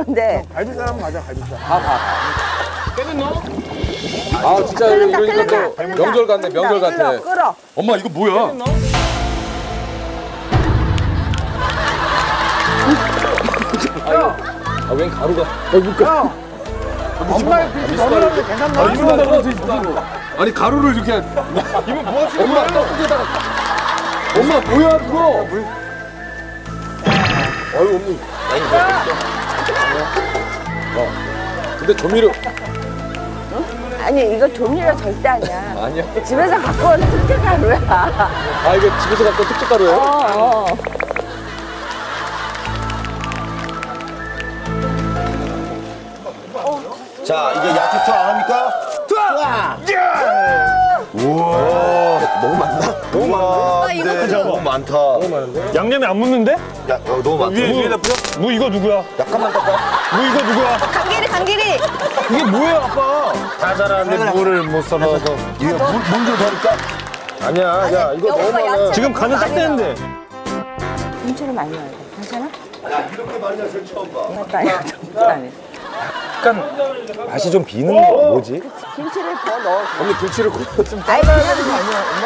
근데 갈비살 한번 가자 갈비살 아 진짜 끓는다, 이러니까 끓는다, 또 끓는다. 명절 같네 명절 끓어, 같아. 끓어. 엄마 이거 뭐야? 아웬 가루가? 형 엄마의 빛이 너무나도 괜찮나? 아, 이거 나가도 있어. 아니 가루를 이렇게. 이거 뭐 하시는 엄마 떡국에다가. 엄마 뭐야 그거? 아유 어머니. 어. 근데 조미료 아니 이거 조미료 절대 아니야. 아니야. 집에서 갖고 온 특제 가루야. 아 이거 집에서 갖고 온 특제 가루예요? 어, 어. 자, 이제 야채 투하 안 합니까? 투하! 우와, 너무 많나? 너무 많아. 이거 네, 너무 많다. 너무 많은데? 양념이 안 묻는데? 야, 어, 너무 많다. 위에 위에다 뿌려? 무 이거 누구야? 약간만 닦아. 무 이거 누구야? 감기리 감기리. 이게 뭐예요 아빠? 다 자라는데 물을 못 써넣어서. 이거 물, 물좀 버릴까? 아니야, 야, 이거 너무 많아. 지금 간은 딱 되는데. 김치를 많이 넣어야 돼. 괜찮아? 야 이렇게 많이 넣을 처음 봐. 이것도 아니야. 저 아니야. 맛이 좀 비는 거 뭐지? 김치를 더 넣어. 언니 김치를 고 아이 그냥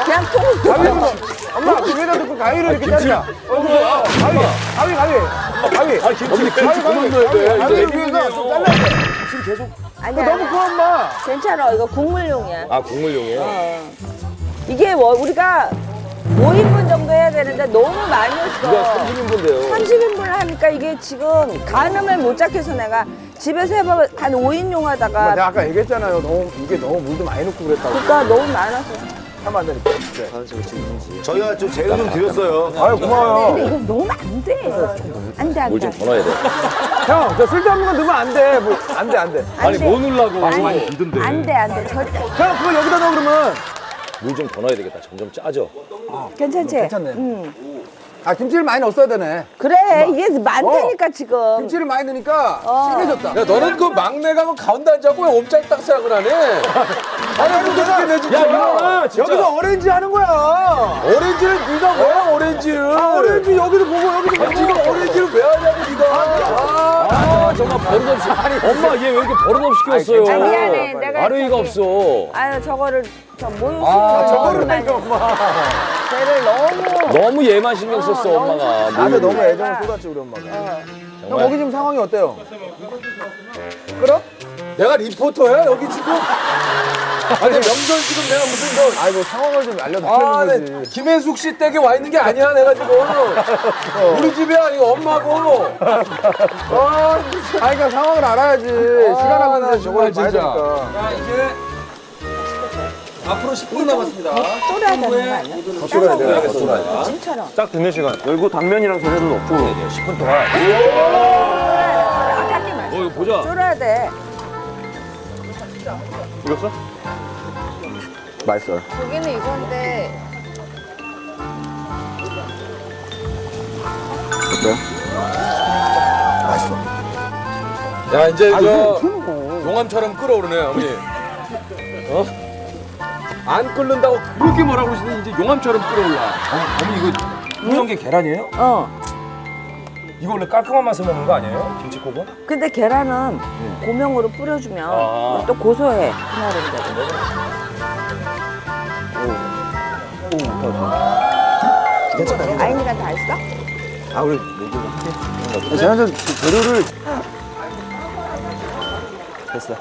그냥 통을 뚫어. 엄마 김에다 넣고 가위로 이렇게 자르자 어, 어, 가위 가위 가위 어, 가위 언니 김치 그만 넣어야 돼. 가위를 이거 위해서 좀 잘라야 돼 아니야. 너무 커 엄마 괜찮아. 이거 국물용이야. 아 국물용이에요? 어. 이게 뭐 우리가 5인분 정도 해야 되는데 너무 많이 했어. 30인분인데요. 30인분을 하니까 이게 지금 간음을 못 잡혀서 내가 집에서 해보면 한 5인용 엄마, 하다가 내가 아까 얘기했잖아요 너무 이게 너무 물도 많이 넣고 그랬다고 그러니까 너무 많아서. 하면 안 되니까 네. 저희가 좀 재료 좀 드렸어요. 아유 고마워요 근데 이거 너무 안 돼. 안 돼, 안 돼. 뭘좀더 넣어야 돼. 형저 쓸데없는 건 넣으면 안돼 뭐, 안돼 안돼 안 아니 돼. 뭐 넣으려고 아니, 많이 비던데. 안 돼, 안 돼. 절대. 형 그거 여기다 넣어 그러면 물 좀 더 넣어야 되겠다. 점점 짜져. 괜찮지? 괜찮네. 응. 아 김치를 많이 넣었어야 되네 그래, 이게 많다니까 지금. 김치를 많이 넣으니까 어. 진해졌다 야 너는 그 막내가 그 가운데 앉아고 왜 옴짝딱 생각을 하네? 아니 뭐 그렇게 내주지. 야 진짜. 여기서 오렌지 하는 거야 오렌지를 네가 왜 오렌지를? 아, 오렌지 여기도 보고 여기도 아, 보고 네가 오렌지를 왜 하냐고 네가. 아, 아, 정말 버릇없이. 엄마 얘 왜 이렇게 버릇없이 키웠어요? 아, 미안해. 내가 아르이가 없어. 아유, 저거를 저 모유 아, 저거를 하니까 엄마 쟤를 너무 너무 얘만 신경 썼어 어, 엄마가. 나한테 너무 애정을 쏟았지 우리 엄마가 형 정말. 거기 지금 상황이 어때요? 끓어? 내가 리포터야 여기 지금? 아니 명절 지금 내가 무슨 뭐 아이고 상황을 좀 알려드리는 아, 거지 네. 김혜숙 씨 댁에 와 있는 게 아니야 내가 지금 우리 집이야 이거 엄마고 아, 아 그러니까 상황을 알아야지 시간 하고 나 있는데 정말 저걸 봐야 진짜. 되니까 자 이제 앞으로 10분 남았습니다 쫄아야 되는 거 아니야? 더 끓여야 돼더 쫄아야 돼. 진처럼. 딱 듣는 시간. 이거 당면이랑 소세도 넣고. 10분 동안 아깝게 말. 어 이거 보자 쫄아야 돼. 익었어? 맛있어요 여기는 이건데 야 이제 저 용암처럼 끓어오르네 어머니 어? 안 끓는다고 그렇게 뭐라고 그러시더니 이제 용암처럼 끓어올라 어, 어머니 이거 우연 게 계란이에요? 어. 이거 원래 깔끔한 맛을 먹는 거 아니에요? 김치국은? 근데 계란은 고명으로 뿌려주면 아. 또 고소해. 그날은 괜찮아요. 아이니가 다 했어? 아 우리 제가 좀 재료를 됐어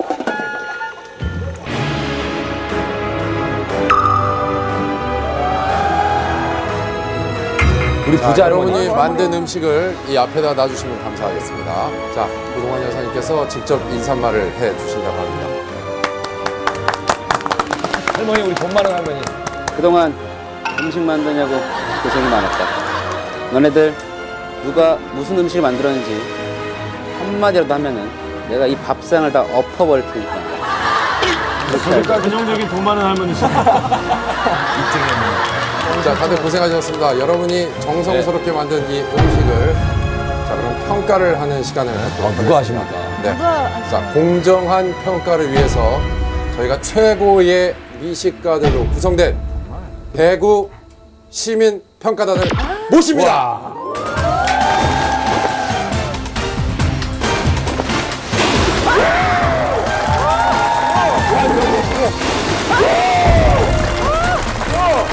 우리 부자 여러분이 만든 음식을 이 앞에다 놔주시면 감사하겠습니다. 자, 고동환 여사님께서 직접 인사말을 해 주신다고 합니다. 할머니 우리 돈 많은 할머니 그동안 음식 만드냐고 고생이 많았다. 너네들 누가 무슨 음식을 만들었는지 한마디라도 하면은 내가 이 밥상을 다 엎어버릴 테니까. 그러니까 전형적인 돈 많은 할머니. 자, 다들 고생하셨습니다. 여러분이 정성스럽게 만든 이 음식을 자, 그럼 평가를 하는 시간을 갖도록 누가 하겠습니다. 하십니까? 네. 누가 자, 공정한 평가를 위해서 저희가 최고의 미식가들로 구성된 대구 시민 평가단을 모십니다.